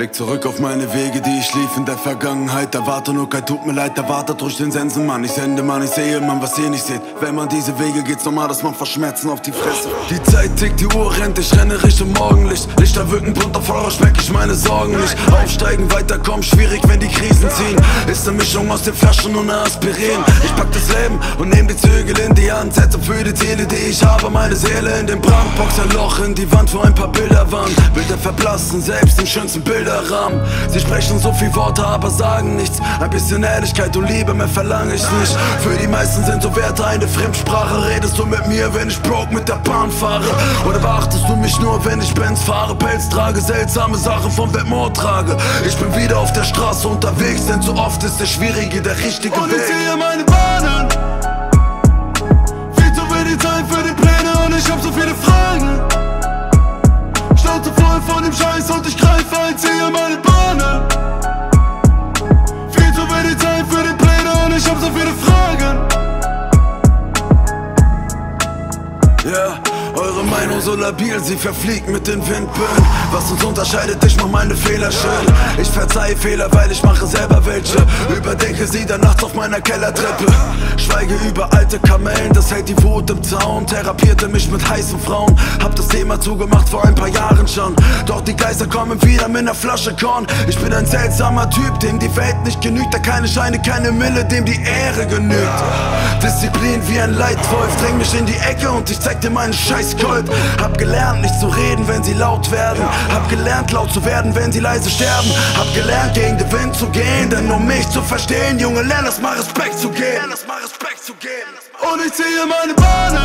Blick zurück auf meine Wege, die ich lief in der Vergangenheit. Erwarte nur kein tut mir leid, erwartet durch den Sensenmann. Ich sende, Mann, ich sehe, man, was ihr nicht seht. Wenn man diese Wege geht, normal, dass man Verschmerzen auf die Fresse. Die Zeit tickt, die Uhr rennt, ich renne Richtung Morgenlicht. Lichter wirken bunter, voller schmeck ich meine Sorgen nicht. Aufsteigen, weiterkommen, schwierig, wenn die Krisen ziehen. Ist eine Mischung aus den Flaschen und Aspirin. Ich pack das Leben und nehm die Zügel in die Hand. Setze für die Ziele, die ich habe, meine Seele in den Brand. Box ein Loch in die Wand, wo ein paar Bilder waren. Bilder verblassen, selbst im schönsten Bilder. Bilderrahmen. Sie sprechen so viel Worte, aber sagen nichts. Ein bisschen Ehrlichkeit und Liebe, mehr verlange ich nicht. Für die meisten sind so Werte eine Fremdsprache. Redest du mit mir, wenn ich broke mit der Bahn fahre? Oder beachtest du mich nur, wenn ich Benz fahre? Pelz trage, seltsame Sachen vom Wetmore trage. Ich bin wieder auf der Straße unterwegs, denn so oft ist der Schwierige der richtige und Weg. Und ich sehe meine Bahnen. So labil, sie verfliegt mit den Windböen. Was uns unterscheidet, ich mach meine Fehler schön. Ich verzeihe Fehler, weil ich mache selber welche. Überdenke sie dann nachts auf meiner Kellertreppe. Schweige über alte Kamellen, das hält die Wut im Zaun. Therapierte mich mit heißen Frauen. Hab das Thema zugemacht vor ein paar Jahren schon. Doch die Geister kommen wieder mit ner Flasche Korn. Ich bin ein seltsamer Typ, dem die Welt nicht genügt. Der keine Scheine, keine Mille, dem die Ehre genügt Disziplin wie ein Leitwolf, dräng mich in die Ecke und ich zeig dir meinen Scheiß Gold. Hab gelernt, nicht zu reden, wenn sie laut werden. Hab gelernt, laut zu werden, wenn sie leise sterben. Hab gelernt, gegen den Wind zu gehen, denn um mich zu verstehen, Junge, lern es mal Respekt zu geben. Und ich ziehe meine Bahn.